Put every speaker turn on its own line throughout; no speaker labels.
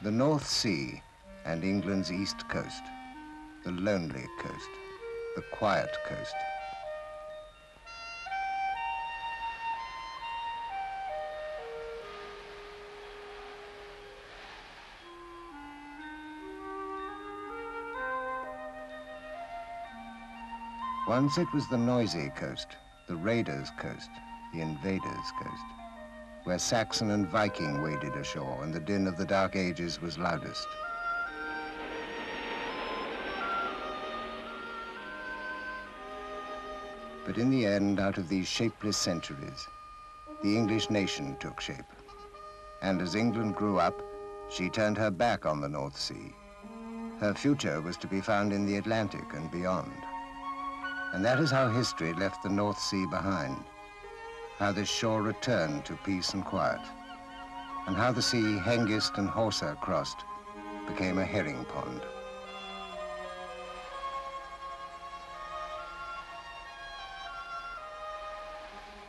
The North Sea and England's east coast. The lonely coast. The quiet coast. Once it was the noisy coast, the raiders' coast, the invaders' coast, where Saxon and Viking waded ashore and the din of the Dark Ages was loudest. But in the end, out of these shapeless centuries, the English nation took shape. And as England grew up, she turned her back on the North Sea. Her future was to be found in the Atlantic and beyond. And that is how history left the North Sea behind, how this shore returned to peace and quiet, and how the sea Hengist and Horsa crossed became a herring pond.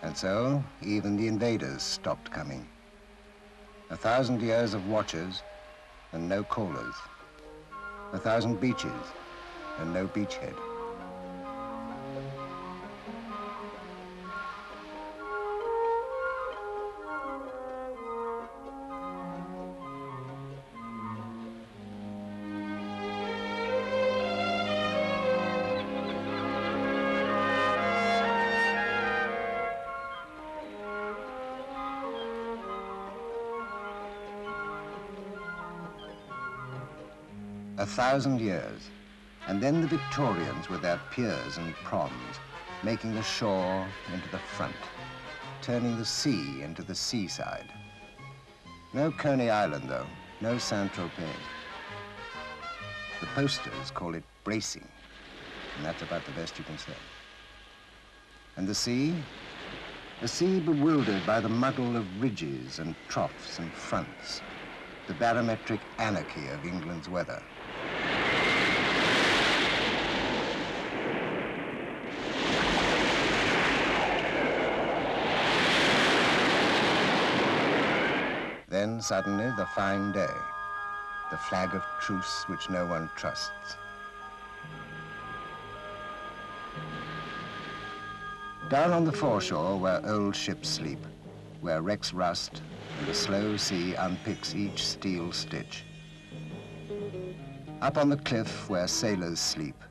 And so, even the invaders stopped coming. A thousand years of watchers and no callers. A thousand beaches and no beachhead. Thousand years, and then the Victorians with their piers and proms, making the shore into the front, turning the sea into the seaside. No Coney Island, though, no Saint-Tropez. The posters call it bracing, and that's about the best you can say. And the sea? The sea bewildered by the muddle of ridges and troughs and fronts, the barometric anarchy of England's weather. Then suddenly the fine day, the flag of truce which no one trusts. Down on the foreshore where old ships sleep, where wrecks rust and the slow sea unpicks each steel stitch. Up on the cliff where sailors sleep,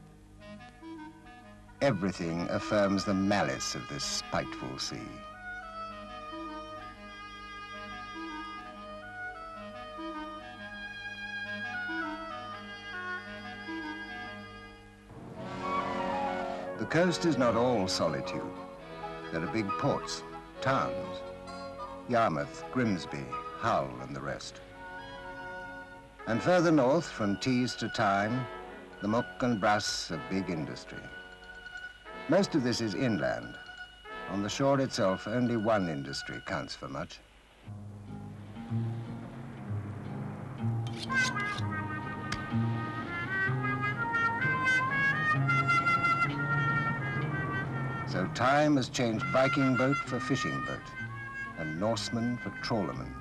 everything affirms the malice of this spiteful sea. Coast is not all solitude. There are big ports, towns, Yarmouth, Grimsby, Hull, and the rest. And further north, from Tees to Tyne, the muck and brass of big industry. Most of this is inland. On the shore itself, only one industry counts for much. So time has changed Viking boat for fishing boat, and Norseman for trawlerman.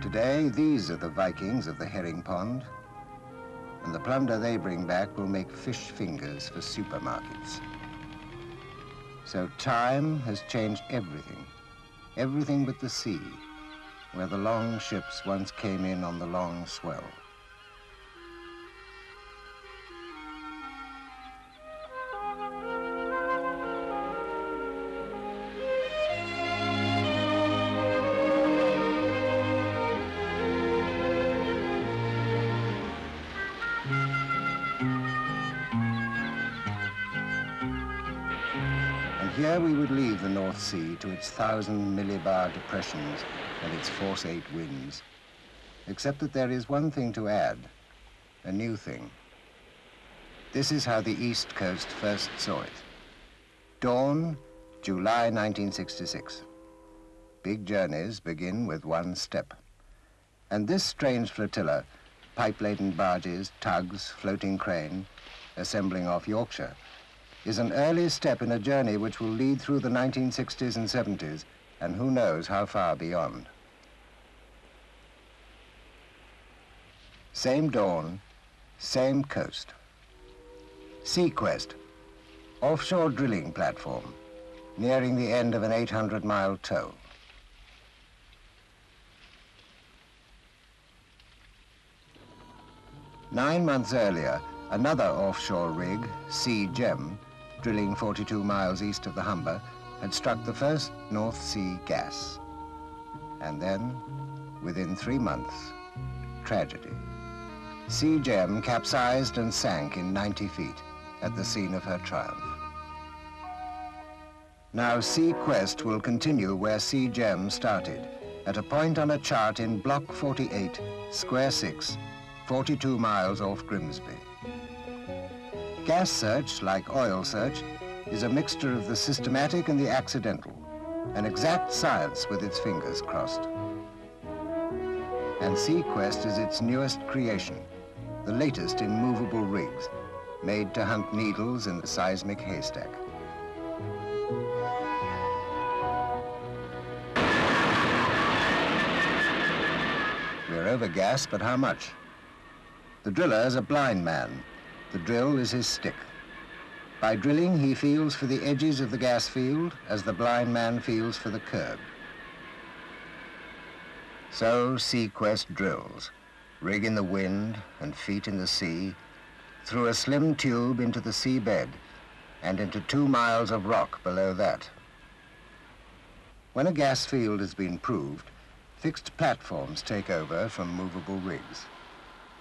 Today, these are the Vikings of the herring pond, and the plunder they bring back will make fish fingers for supermarkets. So time has changed everything, everything but the sea, where the long ships once came in on the long swell. To its thousand millibar depressions and its force eight winds. Except that there is one thing to add, a new thing. This is how the East Coast first saw it. Dawn, July 1966. Big journeys begin with one step. And this strange flotilla, pipe-laden barges, tugs, floating crane, assembling off Yorkshire, is an early step in a journey which will lead through the 1960s and 70s, and who knows how far beyond. Same dawn, same coast. Sea Quest, offshore drilling platform, nearing the end of an 800-mile tow. Nine months earlier, another offshore rig, Sea Gem, drilling 42 miles east of the Humber, had struck the first North Sea gas. And then, within three months, tragedy. Sea Gem capsized and sank in 90 feet at the scene of her triumph. Now Sea Quest will continue where Sea Gem started, at a point on a chart in Block 48, Square 6, 42 miles off Grimsby. Gas search, like oil search, is a mixture of the systematic and the accidental, an exact science with its fingers crossed. And Sea Quest is its newest creation, the latest in movable rigs, made to hunt needles in the seismic haystack. We're over gas, but how much? The driller is a blind man. The drill is his stick. By drilling, he feels for the edges of the gas field as the blind man feels for the curb. So Sea Quest drills, rig in the wind and feet in the sea, through a slim tube into the seabed and into two miles of rock below that. When a gas field has been proved, fixed platforms take over from movable rigs.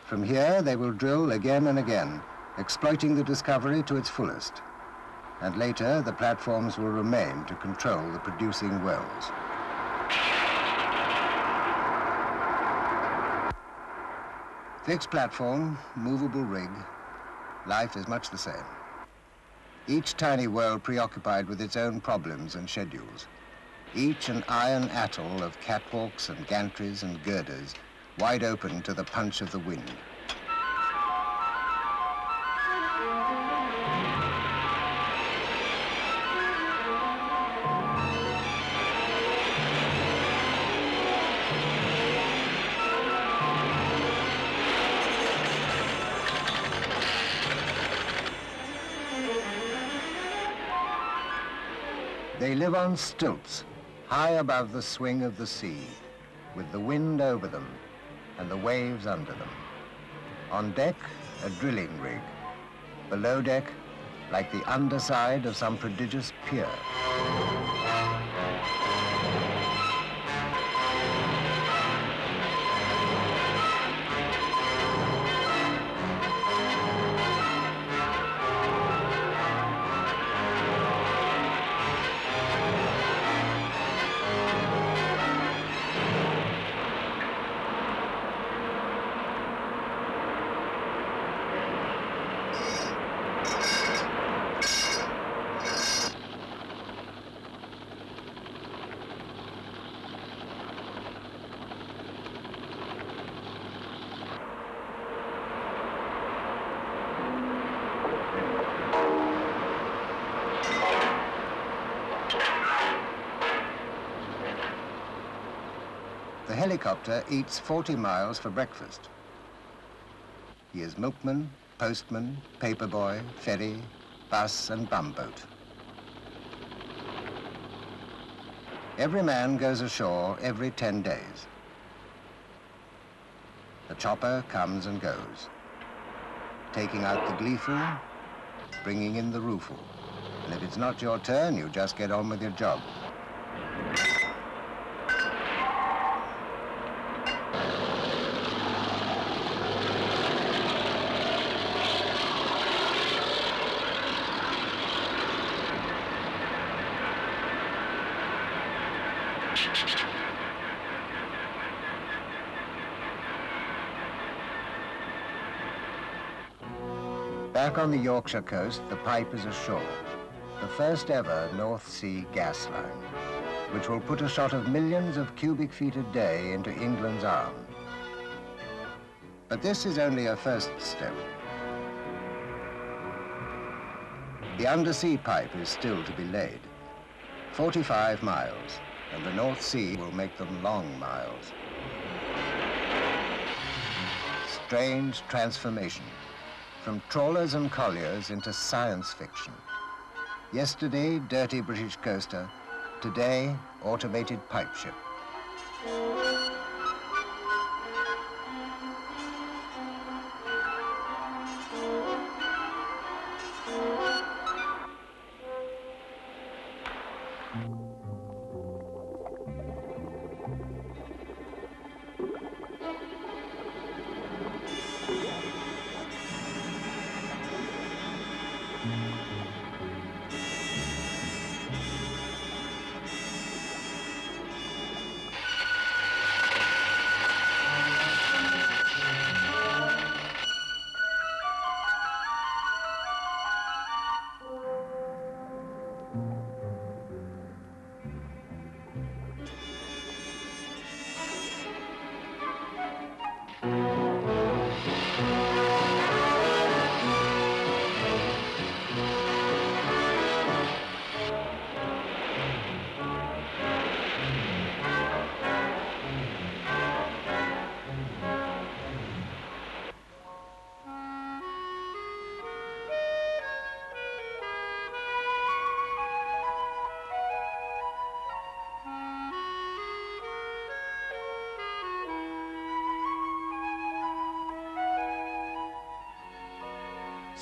From here, they will drill again and again, exploiting the discovery to its fullest. And later, the platforms will remain to control the producing wells. Fixed platform, movable rig, life is much the same. Each tiny world preoccupied with its own problems and schedules. Each an iron atoll of catwalks and gantries and girders wide open to the punch of the wind. They live on stilts, high above the swing of the sea, with the wind over them and the waves under them. On deck, a drilling rig. Below deck, like the underside of some prodigious pier. Helicopter eats 40 miles for breakfast. He is milkman, postman, paperboy, ferry, bus and bumboat. Every man goes ashore every 10 days. The chopper comes and goes, taking out the gleeful, bringing in the rueful. And if it's not your turn, you just get on with your job. Back on the Yorkshire coast, the pipe is ashore. The first ever North Sea gas line, which will put a shot of millions of cubic feet a day into England's arm. But this is only a first step. The undersea pipe is still to be laid. 45 miles, and the North Sea will make them long miles. strange transformation from trawlers and colliers into science fiction. Yesterday, dirty British coaster. Today, automated pipe ship.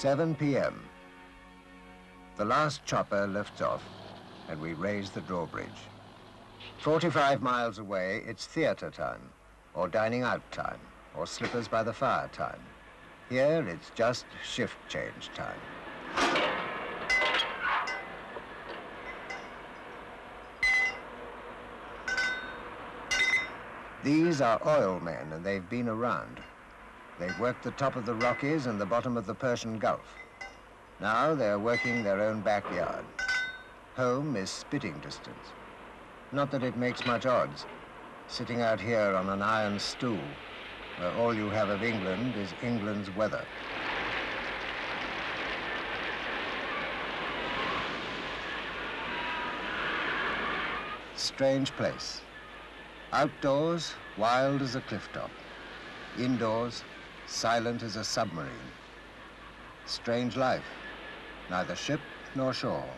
Seven p.m. The last chopper lifts off and we raise the drawbridge. 45 miles away, it's theatre time, or dining out time, or slippers by the fire time. Here, it's just shift change time. These are oil men, and they've been around. They've worked the top of the Rockies and the bottom of the Persian Gulf. Now they're working their own backyard. Home is spitting distance. Not that it makes much odds, sitting out here on an iron stool, where all you have of England is England's weather. Strange place. Outdoors, wild as a cliff top. Indoors, silent as a submarine. Strange life, neither ship nor shore.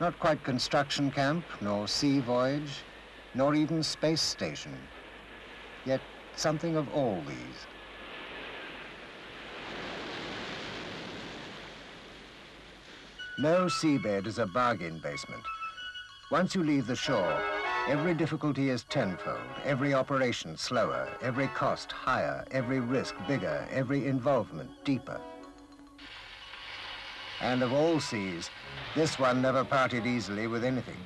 Not quite construction camp, nor sea voyage, nor even space station. Yet something of all these. No seabed is a bargain basement. Once you leave the shore, every difficulty is tenfold, every operation slower, every cost higher, every risk bigger, every involvement deeper. And of all seas, this one never parted easily with anything.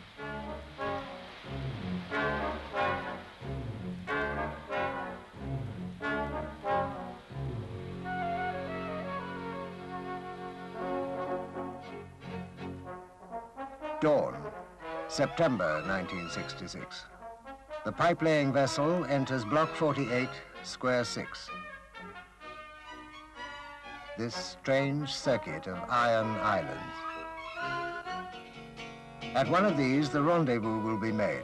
September 1966. The pipe-laying vessel enters Block 48, Square 6. This strange circuit of iron islands. At one of these, the rendezvous will be made.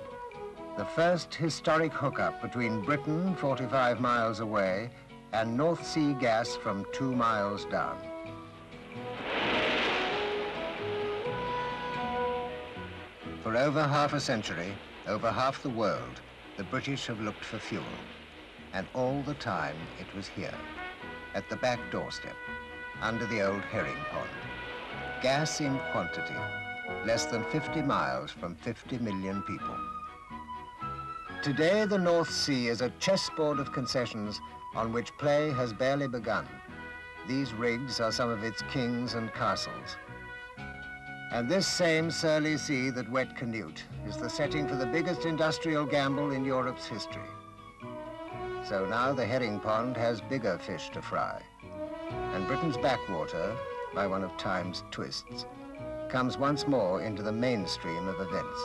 The first historic hookup between Britain, 45 miles away, and North Sea gas from two miles down. For over half a century, over half the world, the British have looked for fuel. And all the time, it was here, at the back doorstep, under the old herring pond. Gas in quantity, less than 50 miles from 50 million people. Today, the North Sea is a chessboard of concessions on which play has barely begun. These rigs are some of its kings and castles. And this same surly sea that wet Canute is the setting for the biggest industrial gamble in Europe's history. So now the herring pond has bigger fish to fry. And Britain's backwater, by one of time's twists, comes once more into the mainstream of events.